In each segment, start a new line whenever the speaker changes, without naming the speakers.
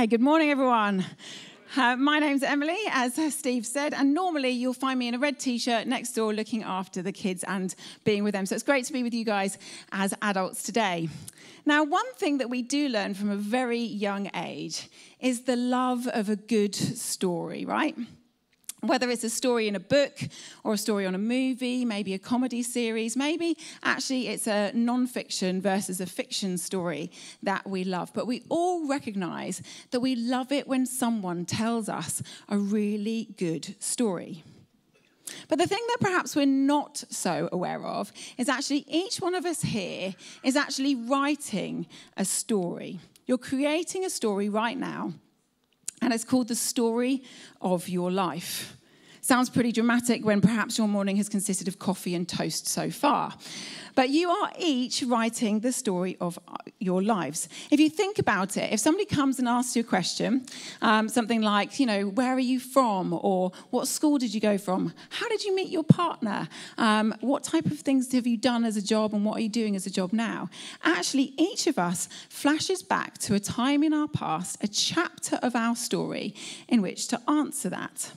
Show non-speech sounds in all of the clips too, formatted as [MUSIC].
Okay, good morning, everyone. Uh, my name's Emily, as Steve said, and normally you'll find me in a red t shirt next door looking after the kids and being with them. So it's great to be with you guys as adults today. Now, one thing that we do learn from a very young age is the love of a good story, right? Whether it's a story in a book or a story on a movie, maybe a comedy series, maybe actually it's a non-fiction versus a fiction story that we love. But we all recognize that we love it when someone tells us a really good story. But the thing that perhaps we're not so aware of is actually each one of us here is actually writing a story. You're creating a story right now and it's called The Story of Your Life. Sounds pretty dramatic when perhaps your morning has consisted of coffee and toast so far. But you are each writing the story of your lives. If you think about it, if somebody comes and asks you a question, um, something like, you know, where are you from? Or what school did you go from? How did you meet your partner? Um, what type of things have you done as a job? And what are you doing as a job now? Actually, each of us flashes back to a time in our past, a chapter of our story in which to answer that.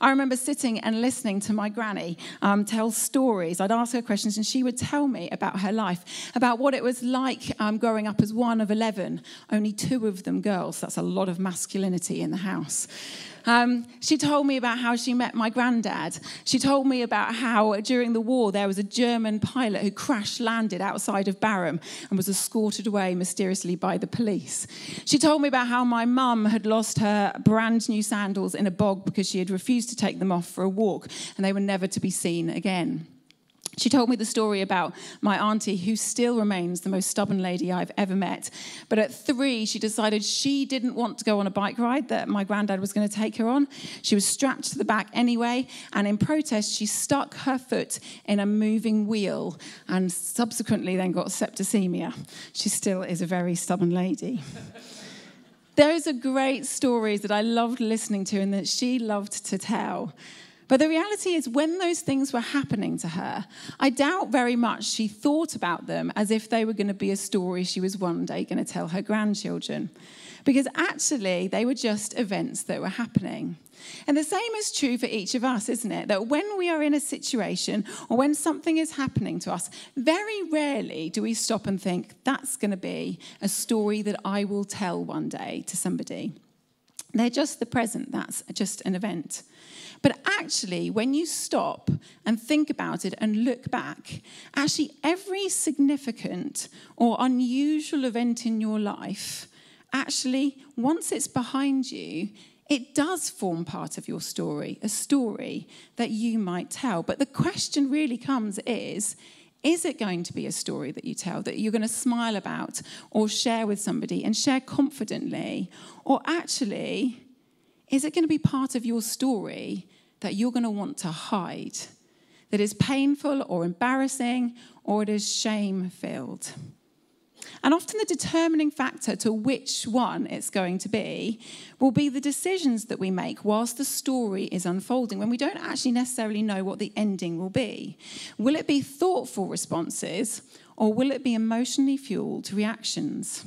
I remember sitting and listening to my granny um, tell stories. I'd ask her questions, and she would tell me about her life, about what it was like um, growing up as one of 11, only two of them girls. That's a lot of masculinity in the house. Um, she told me about how she met my granddad. She told me about how during the war there was a German pilot who crash landed outside of Barham and was escorted away mysteriously by the police. She told me about how my mum had lost her brand new sandals in a bog because she had refused to take them off for a walk and they were never to be seen again. She told me the story about my auntie, who still remains the most stubborn lady I've ever met. But at three, she decided she didn't want to go on a bike ride that my granddad was going to take her on. She was strapped to the back anyway, and in protest, she stuck her foot in a moving wheel and subsequently then got septicemia. She still is a very stubborn lady. [LAUGHS] Those are great stories that I loved listening to and that she loved to tell. But the reality is, when those things were happening to her, I doubt very much she thought about them as if they were going to be a story she was one day going to tell her grandchildren. Because actually, they were just events that were happening. And the same is true for each of us, isn't it? That when we are in a situation or when something is happening to us, very rarely do we stop and think, that's going to be a story that I will tell one day to somebody. They're just the present, that's just an event. But actually, when you stop and think about it and look back, actually, every significant or unusual event in your life, actually, once it's behind you, it does form part of your story, a story that you might tell. But the question really comes is, is it going to be a story that you tell that you're going to smile about or share with somebody and share confidently? Or actually, is it going to be part of your story that you're going to want to hide, that is painful or embarrassing or it is shame filled. And often the determining factor to which one it's going to be will be the decisions that we make whilst the story is unfolding when we don't actually necessarily know what the ending will be. Will it be thoughtful responses or will it be emotionally fueled reactions?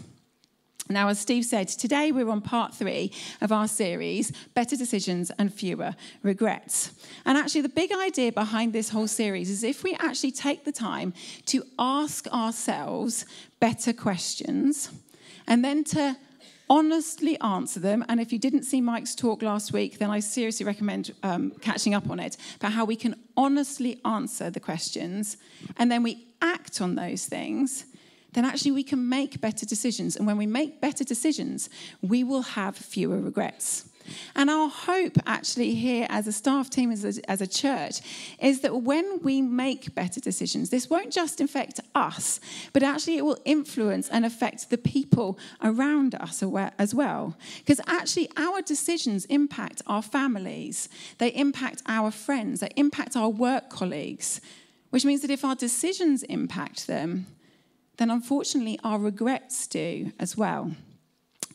Now, as Steve said, today we're on part three of our series, Better Decisions and Fewer Regrets. And actually, the big idea behind this whole series is if we actually take the time to ask ourselves better questions and then to honestly answer them. And if you didn't see Mike's talk last week, then I seriously recommend um, catching up on it about how we can honestly answer the questions and then we act on those things then actually we can make better decisions. And when we make better decisions, we will have fewer regrets. And our hope, actually, here as a staff team, as a, as a, church, is that when we make better decisions, this won't just affect us, but actually it will influence and affect the people around us as well. Because actually, our decisions impact our families, they impact our friends, they impact our work colleagues, which means that if our decisions impact them, then unfortunately our regrets do as well.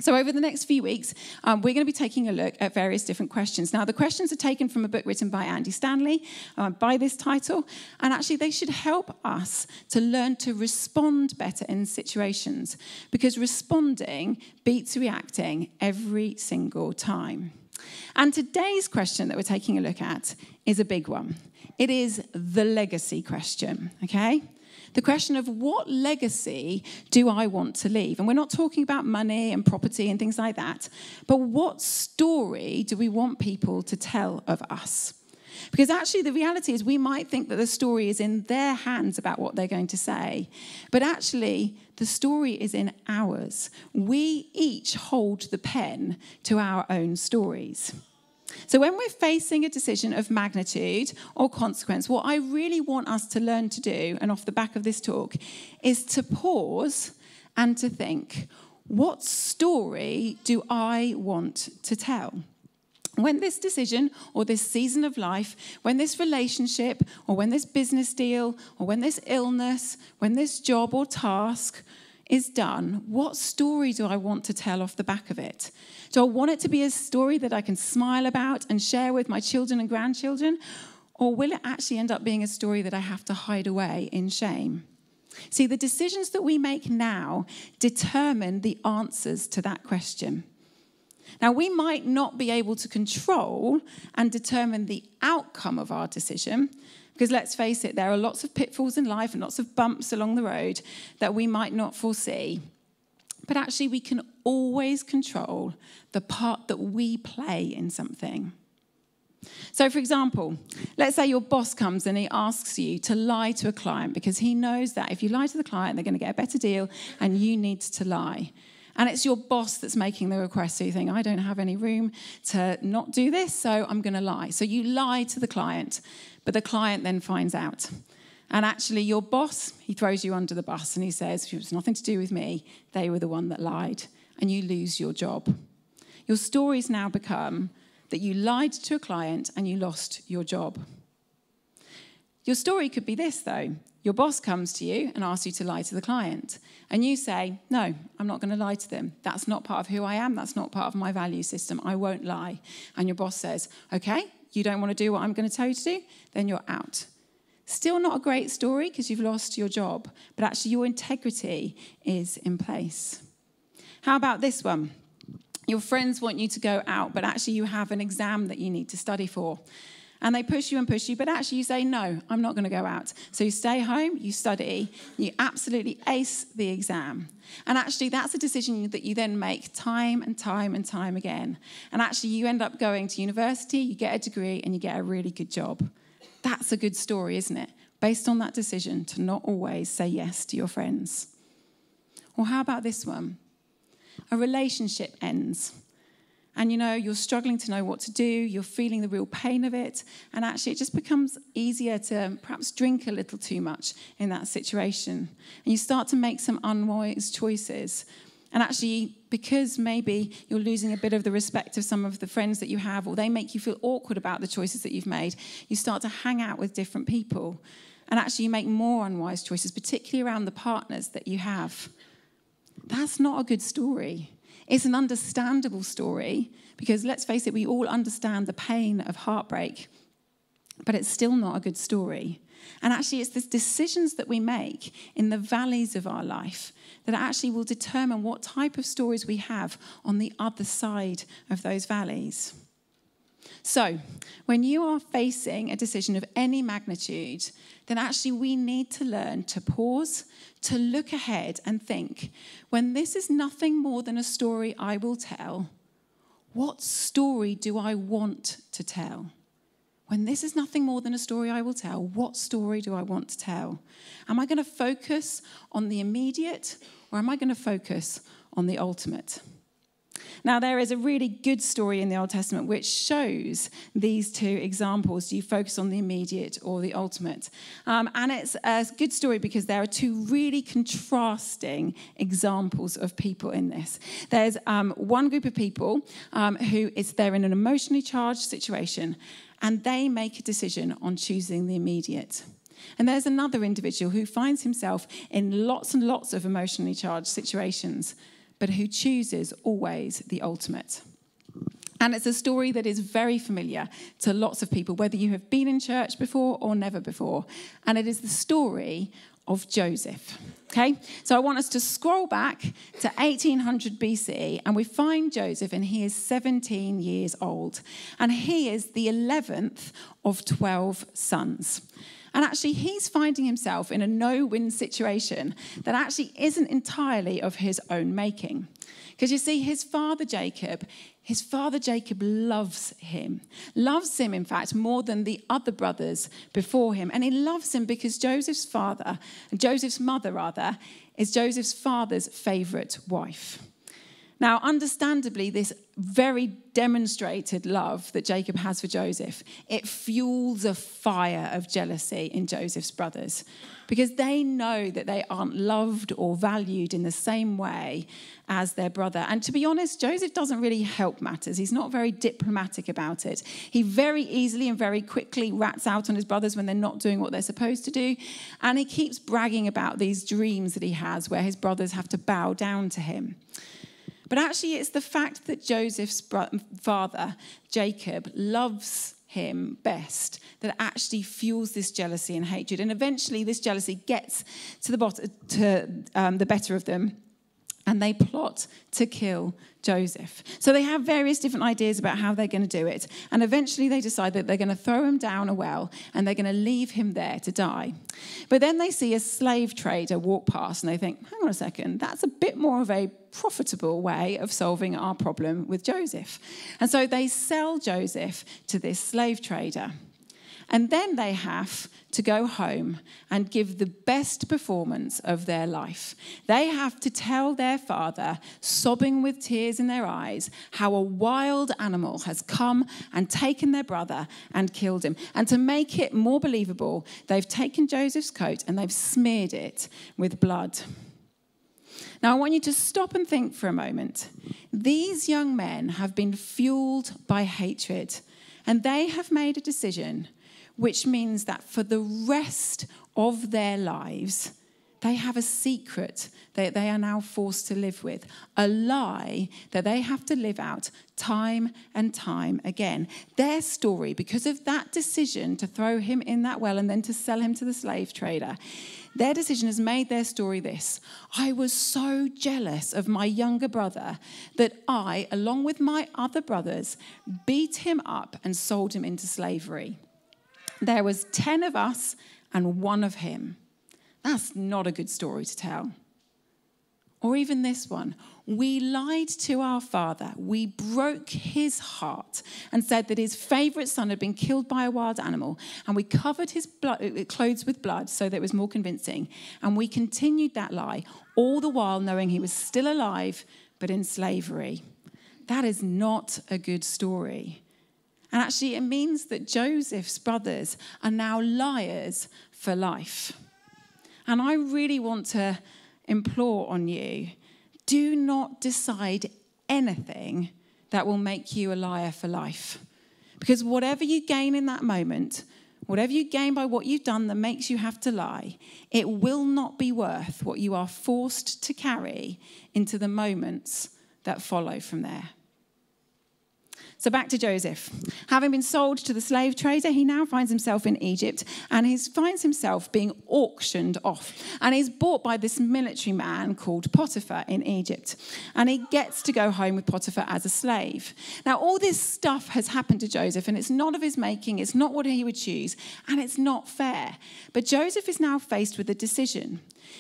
So, over the next few weeks, um, we're going to be taking a look at various different questions. Now, the questions are taken from a book written by Andy Stanley uh, by this title, and actually, they should help us to learn to respond better in situations because responding beats reacting every single time. And today's question that we're taking a look at is a big one. It is the legacy question, okay? The question of what legacy do I want to leave? And we're not talking about money and property and things like that, but what story do we want people to tell of us? Because actually, the reality is, we might think that the story is in their hands about what they're going to say. But actually, the story is in ours. We each hold the pen to our own stories. So, when we're facing a decision of magnitude or consequence, what I really want us to learn to do, and off the back of this talk, is to pause and to think what story do I want to tell? When this decision or this season of life, when this relationship or when this business deal or when this illness, when this job or task is done, what story do I want to tell off the back of it? Do I want it to be a story that I can smile about and share with my children and grandchildren? Or will it actually end up being a story that I have to hide away in shame? See, the decisions that we make now determine the answers to that question. Now, we might not be able to control and determine the outcome of our decision, because let's face it, there are lots of pitfalls in life and lots of bumps along the road that we might not foresee. But actually, we can always control the part that we play in something. So, for example, let's say your boss comes and he asks you to lie to a client because he knows that if you lie to the client, they're going to get a better deal and you need to lie. And it's your boss that's making the request. So you think, I don't have any room to not do this, so I'm going to lie. So you lie to the client, but the client then finds out. And actually, your boss, he throws you under the bus and he says, it was nothing to do with me. They were the one that lied. And you lose your job. Your stories now become that you lied to a client and you lost your job. Your story could be this, though. Your boss comes to you and asks you to lie to the client. And you say, No, I'm not going to lie to them. That's not part of who I am. That's not part of my value system. I won't lie. And your boss says, Okay, you don't want to do what I'm going to tell you to do? Then you're out. Still not a great story because you've lost your job, but actually your integrity is in place. How about this one? Your friends want you to go out, but actually you have an exam that you need to study for. And they push you and push you, but actually you say, No, I'm not going to go out. So you stay home, you study, you absolutely ace the exam. And actually, that's a decision that you then make time and time and time again. And actually, you end up going to university, you get a degree, and you get a really good job. That's a good story, isn't it? Based on that decision to not always say yes to your friends. Or how about this one? A relationship ends. And you know, you're struggling to know what to do, you're feeling the real pain of it, and actually, it just becomes easier to perhaps drink a little too much in that situation. And you start to make some unwise choices and actually, because maybe you're losing a bit of the respect of some of the friends that you have, or they make you feel awkward about the choices that you've made, you start to hang out with different people. And actually, you make more unwise choices, particularly around the partners that you have. That's not a good story. It's an understandable story because let's face it, we all understand the pain of heartbreak, but it's still not a good story. And actually, it's the decisions that we make in the valleys of our life that actually will determine what type of stories we have on the other side of those valleys. So, when you are facing a decision of any magnitude, then actually we need to learn to pause, to look ahead and think when this is nothing more than a story I will tell, what story do I want to tell? when this is nothing more than a story I will tell, what story do I want to tell? Am I going to focus on the immediate or am I going to focus on the ultimate? Now, there is a really good story in the Old Testament which shows these two examples. Do you focus on the immediate or the ultimate? Um, and it's a good story because there are two really contrasting examples of people in this. There's um, one group of people um, who is they're in an emotionally charged situation and they make a decision on choosing the immediate. And there's another individual who finds himself in lots and lots of emotionally charged situations, but who chooses always the ultimate. And it's a story that is very familiar to lots of people, whether you have been in church before or never before. And it is the story of Joseph. Okay, so I want us to scroll back to 1800 BC and we find Joseph, and he is 17 years old. And he is the 11th of 12 sons. And actually, he's finding himself in a no win situation that actually isn't entirely of his own making. Because you see, his father Jacob, his father Jacob loves him, loves him, in fact, more than the other brothers before him. And he loves him because Joseph's father, Joseph's mother, rather, is Joseph's father's favorite wife. Now, understandably, this very demonstrated love that Jacob has for Joseph, it fuels a fire of jealousy in Joseph's brothers because they know that they aren't loved or valued in the same way as their brother. And to be honest, Joseph doesn't really help matters. He's not very diplomatic about it. He very easily and very quickly rats out on his brothers when they're not doing what they're supposed to do. And he keeps bragging about these dreams that he has where his brothers have to bow down to him. But actually, it's the fact that Joseph's father, Jacob, loves him best that actually fuels this jealousy and hatred. And eventually, this jealousy gets to the, to, um, the better of them and they plot to kill Joseph. So they have various different ideas about how they're going to do it. And eventually they decide that they're going to throw him down a well and they're going to leave him there to die. But then they see a slave trader walk past and they think, hang on a second, that's a bit more of a profitable way of solving our problem with Joseph. And so they sell Joseph to this slave trader. And then they have to go home and give the best performance of their life. They have to tell their father, sobbing with tears in their eyes, how a wild animal has come and taken their brother and killed him. And to make it more believable, they've taken Joseph's coat and they've smeared it with blood. Now, I want you to stop and think for a moment. These young men have been fueled by hatred, and they have made a decision which means that for the rest of their lives, they have a secret that they are now forced to live with, a lie that they have to live out time and time again. Their story, because of that decision to throw him in that well and then to sell him to the slave trader, their decision has made their story this I was so jealous of my younger brother that I, along with my other brothers, beat him up and sold him into slavery. There was 10 of us and one of him. That's not a good story to tell. Or even this one. We lied to our father. We broke his heart and said that his favorite son had been killed by a wild animal. And we covered his blood, uh, clothes with blood so that it was more convincing. And we continued that lie, all the while knowing he was still alive but in slavery. That is not a good story. And actually, it means that Joseph's brothers are now liars for life. And I really want to implore on you do not decide anything that will make you a liar for life. Because whatever you gain in that moment, whatever you gain by what you've done that makes you have to lie, it will not be worth what you are forced to carry into the moments that follow from there. So back to Joseph. Having been sold to the slave trader, he now finds himself in Egypt and he finds himself being auctioned off. And he's bought by this military man called Potiphar in Egypt. And he gets to go home with Potiphar as a slave. Now, all this stuff has happened to Joseph and it's not of his making, it's not what he would choose, and it's not fair. But Joseph is now faced with a decision.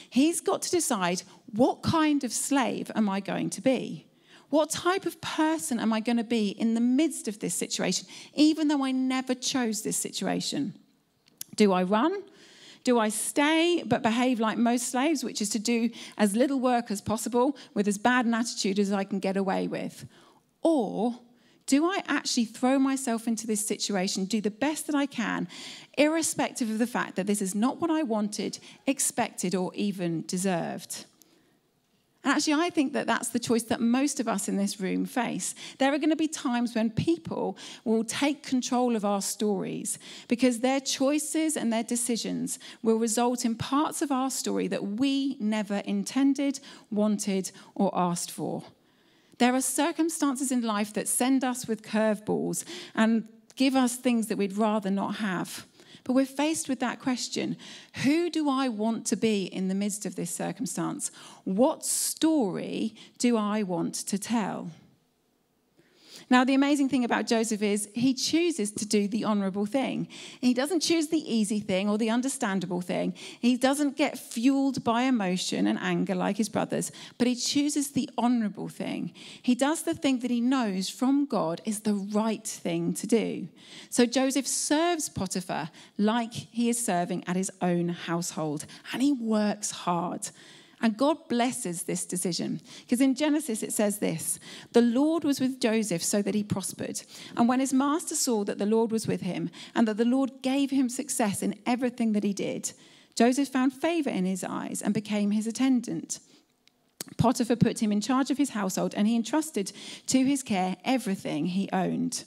He's got to decide what kind of slave am I going to be? What type of person am I going to be in the midst of this situation, even though I never chose this situation? Do I run? Do I stay but behave like most slaves, which is to do as little work as possible with as bad an attitude as I can get away with? Or do I actually throw myself into this situation, do the best that I can, irrespective of the fact that this is not what I wanted, expected, or even deserved? And actually, I think that that's the choice that most of us in this room face. There are going to be times when people will take control of our stories because their choices and their decisions will result in parts of our story that we never intended, wanted, or asked for. There are circumstances in life that send us with curveballs and give us things that we'd rather not have. But we're faced with that question Who do I want to be in the midst of this circumstance? What story do I want to tell? Now, the amazing thing about Joseph is he chooses to do the honorable thing. He doesn't choose the easy thing or the understandable thing. He doesn't get fueled by emotion and anger like his brothers, but he chooses the honorable thing. He does the thing that he knows from God is the right thing to do. So Joseph serves Potiphar like he is serving at his own household, and he works hard. And God blesses this decision. Because in Genesis it says this The Lord was with Joseph so that he prospered. And when his master saw that the Lord was with him and that the Lord gave him success in everything that he did, Joseph found favor in his eyes and became his attendant. Potiphar put him in charge of his household and he entrusted to his care everything he owned.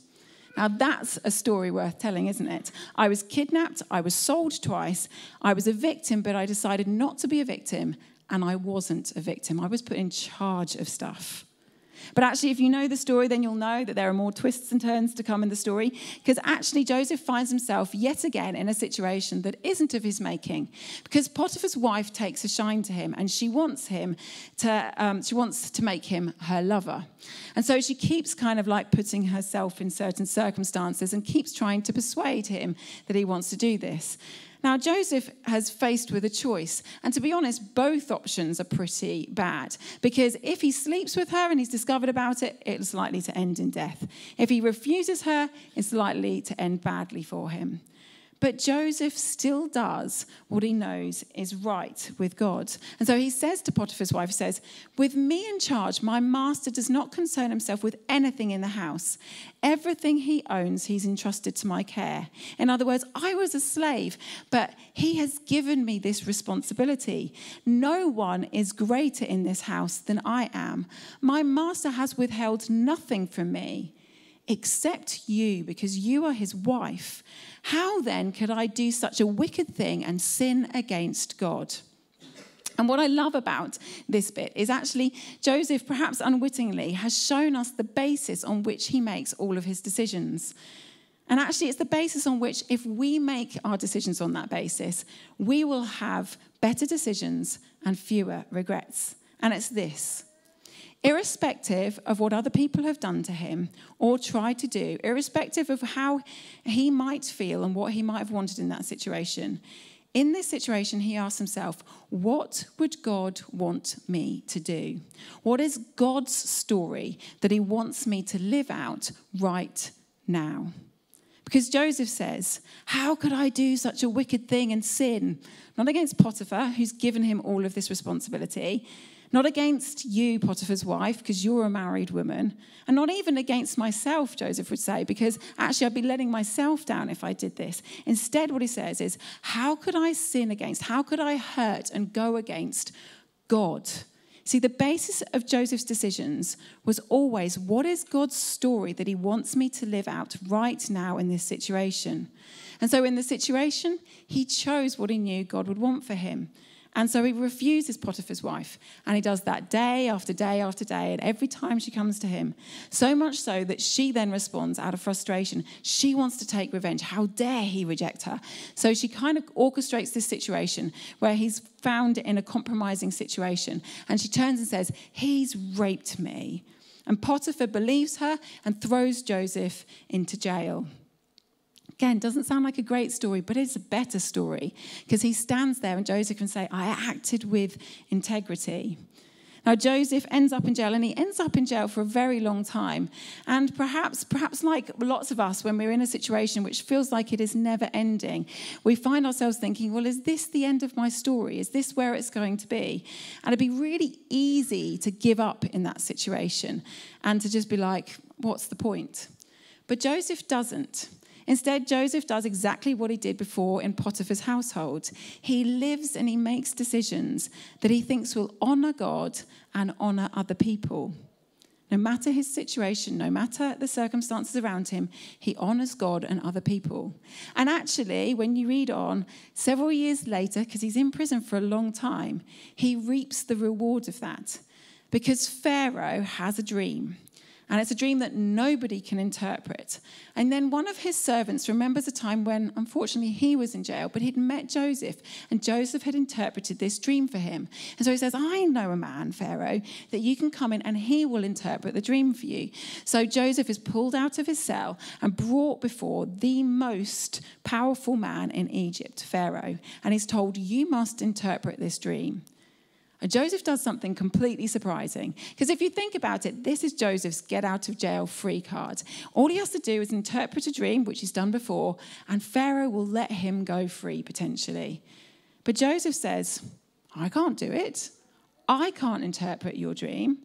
Now, that's a story worth telling, isn't it? I was kidnapped, I was sold twice, I was a victim, but I decided not to be a victim, and I wasn't a victim. I was put in charge of stuff. But actually, if you know the story, then you'll know that there are more twists and turns to come in the story. Because actually, Joseph finds himself yet again in a situation that isn't of his making. Because Potiphar's wife takes a shine to him, and she wants him to, um, she wants to make him her lover. And so she keeps kind of like putting herself in certain circumstances and keeps trying to persuade him that he wants to do this. Now, Joseph has faced with a choice. And to be honest, both options are pretty bad. Because if he sleeps with her and he's discovered about it, it's likely to end in death. If he refuses her, it's likely to end badly for him. But Joseph still does what he knows is right with God. And so he says to Potiphar's wife, he says, With me in charge, my master does not concern himself with anything in the house. Everything he owns, he's entrusted to my care. In other words, I was a slave, but he has given me this responsibility. No one is greater in this house than I am. My master has withheld nothing from me except you, because you are his wife. How then could I do such a wicked thing and sin against God? And what I love about this bit is actually Joseph, perhaps unwittingly, has shown us the basis on which he makes all of his decisions. And actually, it's the basis on which, if we make our decisions on that basis, we will have better decisions and fewer regrets. And it's this irrespective of what other people have done to him or tried to do, irrespective of how he might feel and what he might have wanted in that situation. In this situation, he asks himself, What would God want me to do? What is God's story that he wants me to live out right now? Because Joseph says, How could I do such a wicked thing and sin? Not against Potiphar, who's given him all of this responsibility, not against you, Potiphar's wife, because you're a married woman. And not even against myself, Joseph would say, because actually I'd be letting myself down if I did this. Instead, what he says is, How could I sin against, how could I hurt and go against God? See, the basis of Joseph's decisions was always what is God's story that he wants me to live out right now in this situation? And so, in the situation, he chose what he knew God would want for him. And so he refuses Potiphar's wife. And he does that day after day after day. And every time she comes to him, so much so that she then responds out of frustration. She wants to take revenge. How dare he reject her? So she kind of orchestrates this situation where he's found in a compromising situation. And she turns and says, He's raped me. And Potiphar believes her and throws Joseph into jail. Again, doesn't sound like a great story, but it's a better story because he stands there and Joseph can say, I acted with integrity. Now, Joseph ends up in jail, and he ends up in jail for a very long time. And perhaps, perhaps like lots of us, when we're in a situation which feels like it is never ending, we find ourselves thinking, well, is this the end of my story? Is this where it's going to be? And it'd be really easy to give up in that situation and to just be like, what's the point? But Joseph doesn't. Instead, Joseph does exactly what he did before in Potiphar's household. He lives and he makes decisions that he thinks will honor God and honor other people. No matter his situation, no matter the circumstances around him, he honors God and other people. And actually, when you read on, several years later, because he's in prison for a long time, he reaps the reward of that. Because Pharaoh has a dream. And it's a dream that nobody can interpret. And then one of his servants remembers a time when, unfortunately, he was in jail, but he'd met Joseph, and Joseph had interpreted this dream for him. And so he says, I know a man, Pharaoh, that you can come in and he will interpret the dream for you. So Joseph is pulled out of his cell and brought before the most powerful man in Egypt, Pharaoh. And he's told, You must interpret this dream. And Joseph does something completely surprising. Because if you think about it, this is Joseph's get out of jail free card. All he has to do is interpret a dream, which he's done before, and Pharaoh will let him go free potentially. But Joseph says, I can't do it. I can't interpret your dream.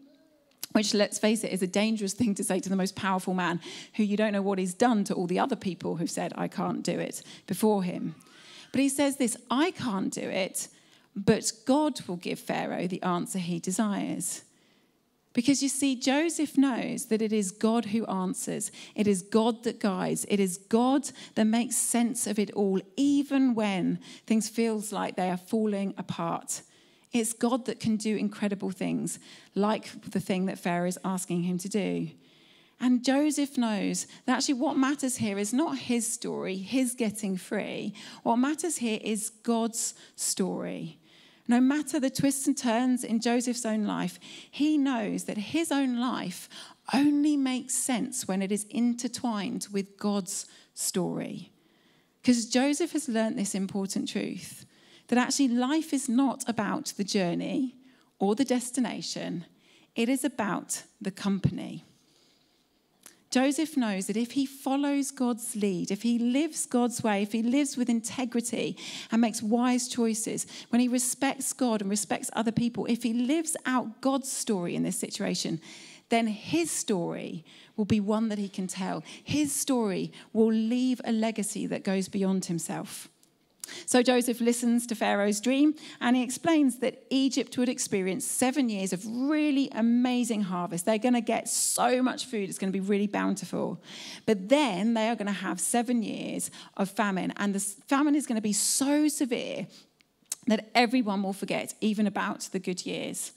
Which, let's face it, is a dangerous thing to say to the most powerful man who you don't know what he's done to all the other people who've said, I can't do it before him. But he says this I can't do it but God will give Pharaoh the answer he desires. Because you see, Joseph knows that it is God who answers. It is God that guides. It is God that makes sense of it all, even when things feels like they are falling apart. It's God that can do incredible things, like the thing that Pharaoh is asking him to do. And Joseph knows that actually what matters here is not his story, his getting free. What matters here is God's story. No matter the twists and turns in Joseph's own life, he knows that his own life only makes sense when it is intertwined with God's story. Because Joseph has learnt this important truth that actually life is not about the journey or the destination, it is about the company. Joseph knows that if he follows God's lead, if he lives God's way, if he lives with integrity and makes wise choices, when he respects God and respects other people, if he lives out God's story in this situation, then his story will be one that he can tell. His story will leave a legacy that goes beyond himself. So Joseph listens to Pharaoh's dream and he explains that Egypt would experience seven years of really amazing harvest. They're going to get so much food, it's going to be really bountiful. But then they are going to have seven years of famine, and the famine is going to be so severe that everyone will forget even about the good years.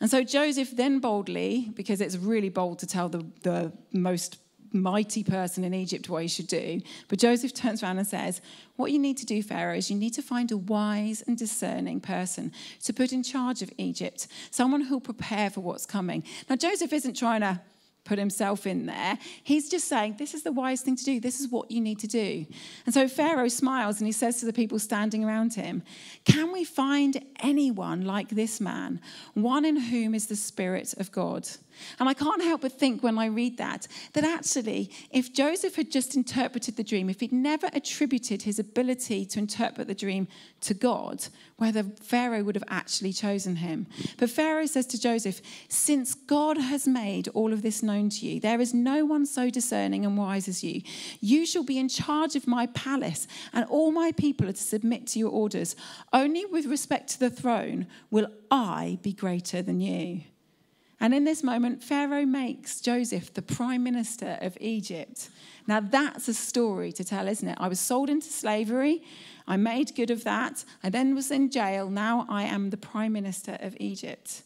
And so Joseph then boldly, because it's really bold to tell the, the most mighty person in Egypt what he should do. But Joseph turns around and says, What you need to do, Pharaoh, is you need to find a wise and discerning person to put in charge of Egypt, someone who'll prepare for what's coming. Now, Joseph isn't trying to put himself in there. He's just saying, This is the wise thing to do. This is what you need to do. And so Pharaoh smiles and he says to the people standing around him, Can we find anyone like this man, one in whom is the Spirit of God? And I can't help but think when I read that, that actually, if Joseph had just interpreted the dream, if he'd never attributed his ability to interpret the dream to God, whether Pharaoh would have actually chosen him. But Pharaoh says to Joseph, Since God has made all of this known to you, there is no one so discerning and wise as you. You shall be in charge of my palace, and all my people are to submit to your orders. Only with respect to the throne will I be greater than you. And in this moment, Pharaoh makes Joseph the prime minister of Egypt. Now, that's a story to tell, isn't it? I was sold into slavery. I made good of that. I then was in jail. Now I am the prime minister of Egypt.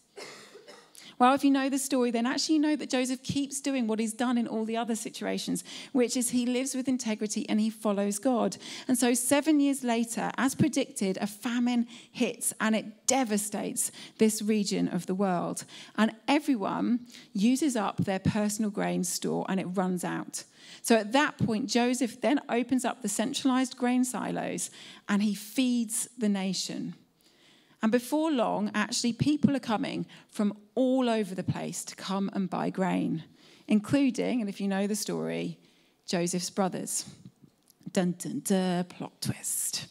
Well, if you know the story, then actually you know that Joseph keeps doing what he's done in all the other situations, which is he lives with integrity and he follows God. And so, seven years later, as predicted, a famine hits and it devastates this region of the world. And everyone uses up their personal grain store and it runs out. So at that point, Joseph then opens up the centralized grain silos and he feeds the nation. And before long, actually, people are coming from all over the place to come and buy grain, including, and if you know the story, Joseph's brothers. Dun dun dun, plot twist.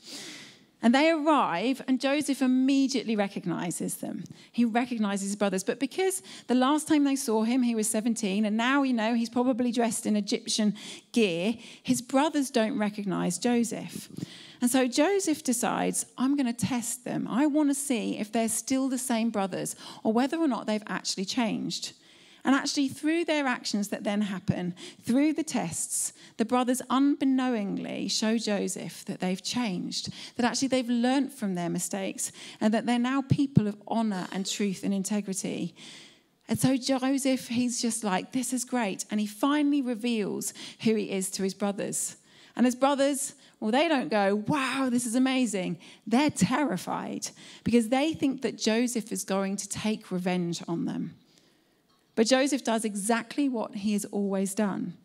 And they arrive, and Joseph immediately recognizes them. He recognizes his brothers. But because the last time they saw him, he was 17, and now, you know, he's probably dressed in Egyptian gear, his brothers don't recognize Joseph. And so Joseph decides, I'm going to test them. I want to see if they're still the same brothers or whether or not they've actually changed. And actually, through their actions that then happen, through the tests, the brothers unbeknowingly show Joseph that they've changed, that actually they've learnt from their mistakes, and that they're now people of honor and truth and integrity. And so Joseph, he's just like, this is great. And he finally reveals who he is to his brothers. And his brothers, well, they don't go, wow, this is amazing. They're terrified because they think that Joseph is going to take revenge on them. But Joseph does exactly what he has always done.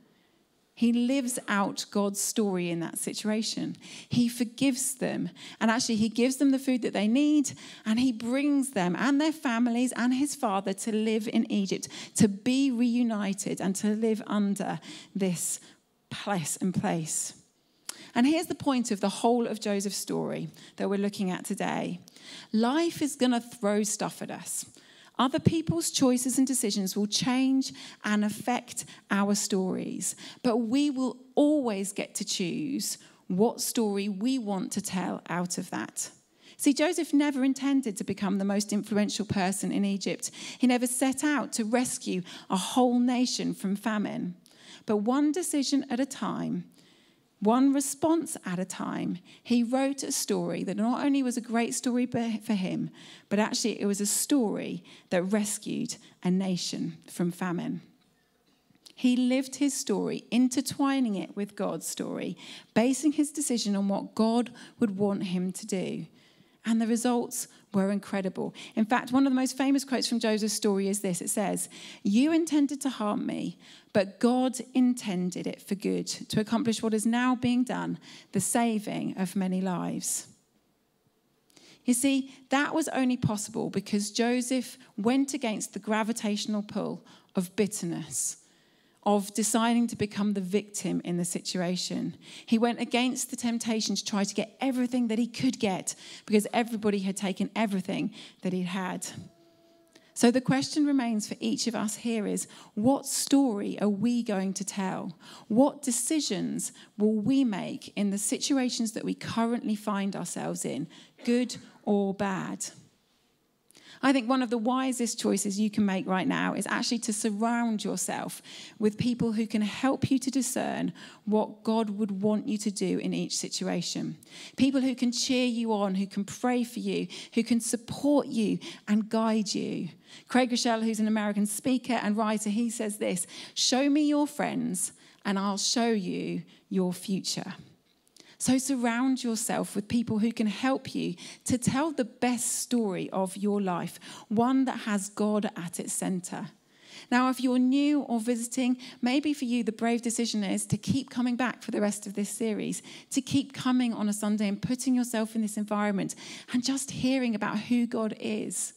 He lives out God's story in that situation. He forgives them. And actually, he gives them the food that they need. And he brings them and their families and his father to live in Egypt, to be reunited and to live under this place and place. And here's the point of the whole of Joseph's story that we're looking at today life is going to throw stuff at us. Other people's choices and decisions will change and affect our stories, but we will always get to choose what story we want to tell out of that. See, Joseph never intended to become the most influential person in Egypt. He never set out to rescue a whole nation from famine. But one decision at a time, one response at a time, he wrote a story that not only was a great story for him, but actually it was a story that rescued a nation from famine. He lived his story, intertwining it with God's story, basing his decision on what God would want him to do. And the results were incredible. In fact, one of the most famous quotes from Joseph's story is this it says, You intended to harm me, but God intended it for good to accomplish what is now being done, the saving of many lives. You see, that was only possible because Joseph went against the gravitational pull of bitterness of deciding to become the victim in the situation. He went against the temptation to try to get everything that he could get because everybody had taken everything that he had. So the question remains for each of us here is what story are we going to tell? What decisions will we make in the situations that we currently find ourselves in, good or bad? I think one of the wisest choices you can make right now is actually to surround yourself with people who can help you to discern what God would want you to do in each situation. People who can cheer you on, who can pray for you, who can support you and guide you. Craig Groeschel, who's an American speaker and writer, he says this Show me your friends, and I'll show you your future. So surround yourself with people who can help you to tell the best story of your life, one that has God at its center. Now, if you're new or visiting, maybe for you the brave decision is to keep coming back for the rest of this series, to keep coming on a Sunday and putting yourself in this environment and just hearing about who God is.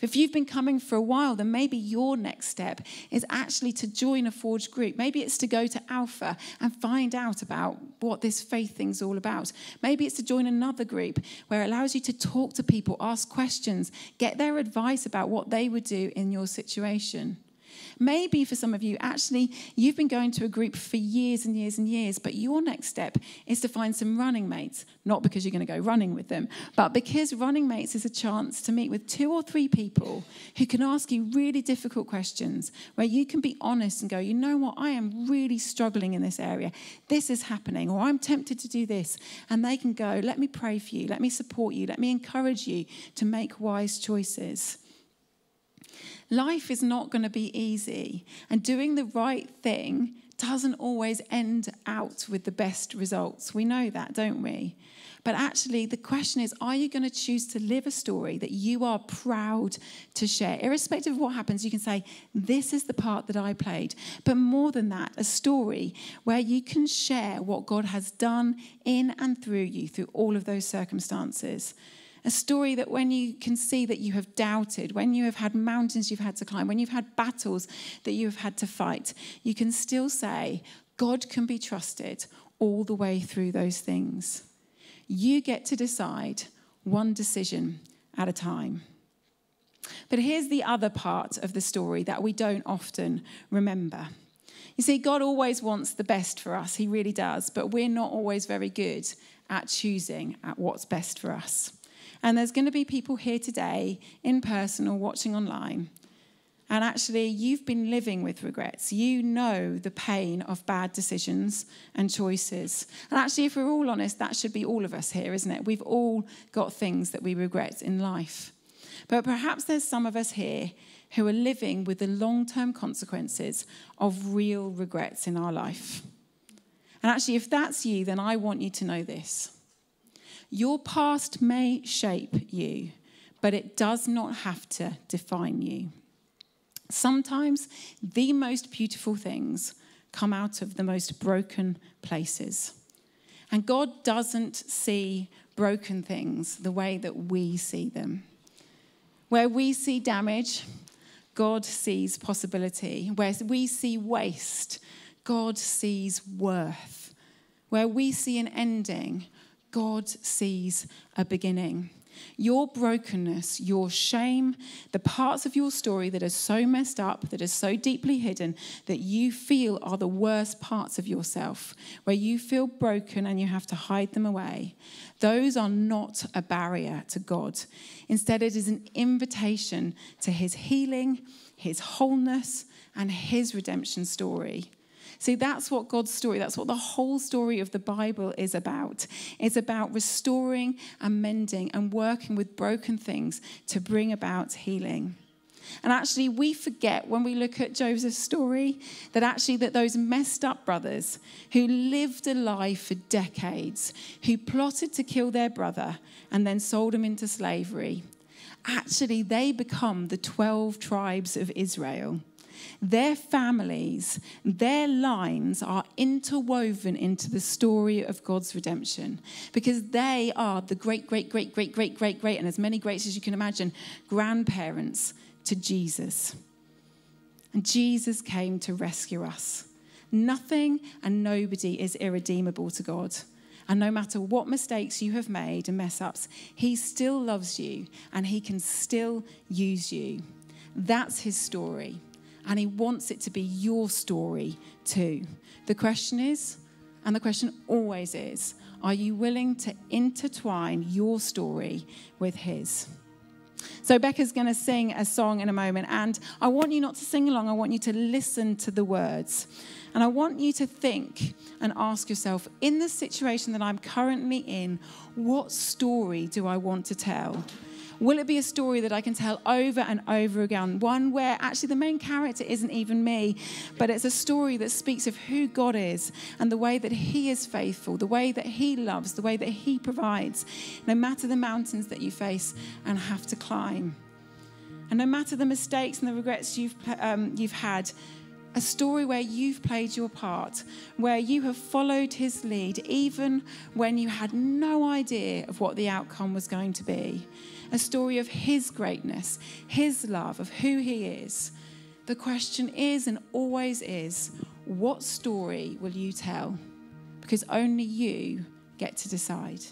If you've been coming for a while, then maybe your next step is actually to join a Forge group. Maybe it's to go to Alpha and find out about what this faith thing's all about. Maybe it's to join another group where it allows you to talk to people, ask questions, get their advice about what they would do in your situation. Maybe for some of you, actually, you've been going to a group for years and years and years, but your next step is to find some running mates, not because you're going to go running with them, but because running mates is a chance to meet with two or three people who can ask you really difficult questions, where you can be honest and go, you know what, I am really struggling in this area. This is happening, or I'm tempted to do this. And they can go, let me pray for you, let me support you, let me encourage you to make wise choices. Life is not going to be easy, and doing the right thing doesn't always end out with the best results. We know that, don't we? But actually, the question is are you going to choose to live a story that you are proud to share? Irrespective of what happens, you can say, This is the part that I played. But more than that, a story where you can share what God has done in and through you through all of those circumstances. A story that when you can see that you have doubted, when you have had mountains you've had to climb, when you've had battles that you have had to fight, you can still say, God can be trusted all the way through those things. You get to decide one decision at a time. But here's the other part of the story that we don't often remember. You see, God always wants the best for us, He really does, but we're not always very good at choosing at what's best for us. And there's going to be people here today, in person or watching online. And actually, you've been living with regrets. You know the pain of bad decisions and choices. And actually, if we're all honest, that should be all of us here, isn't it? We've all got things that we regret in life. But perhaps there's some of us here who are living with the long term consequences of real regrets in our life. And actually, if that's you, then I want you to know this. Your past may shape you, but it does not have to define you. Sometimes the most beautiful things come out of the most broken places. And God doesn't see broken things the way that we see them. Where we see damage, God sees possibility. Where we see waste, God sees worth. Where we see an ending, God sees a beginning. Your brokenness, your shame, the parts of your story that are so messed up, that are so deeply hidden, that you feel are the worst parts of yourself, where you feel broken and you have to hide them away, those are not a barrier to God. Instead, it is an invitation to His healing, His wholeness, and His redemption story. See, that's what God's story, that's what the whole story of the Bible is about. It's about restoring and mending and working with broken things to bring about healing. And actually, we forget when we look at Joseph's story that actually that those messed up brothers who lived a life for decades, who plotted to kill their brother and then sold him into slavery, actually they become the 12 tribes of Israel. Their families, their lines are interwoven into the story of God's redemption because they are the great, great, great, great, great, great, great, and as many greats as you can imagine, grandparents to Jesus. And Jesus came to rescue us. Nothing and nobody is irredeemable to God. And no matter what mistakes you have made and mess ups, He still loves you and He can still use you. That's His story and He wants it to be your story too. The question is, and the question always is, are you willing to intertwine your story with His? So, Becca's going to sing a song in a moment, and I want you not to sing along, I want you to listen to the words. And I want you to think and ask yourself in the situation that I'm currently in, what story do I want to tell? Will it be a story that I can tell over and over again? One where actually the main character isn't even me, but it's a story that speaks of who God is and the way that He is faithful, the way that He loves, the way that He provides, no matter the mountains that you face and have to climb. And no matter the mistakes and the regrets you've, um, you've had, a story where you've played your part, where you have followed his lead, even when you had no idea of what the outcome was going to be. A story of his greatness, his love, of who he is. The question is and always is what story will you tell? Because only you get to decide.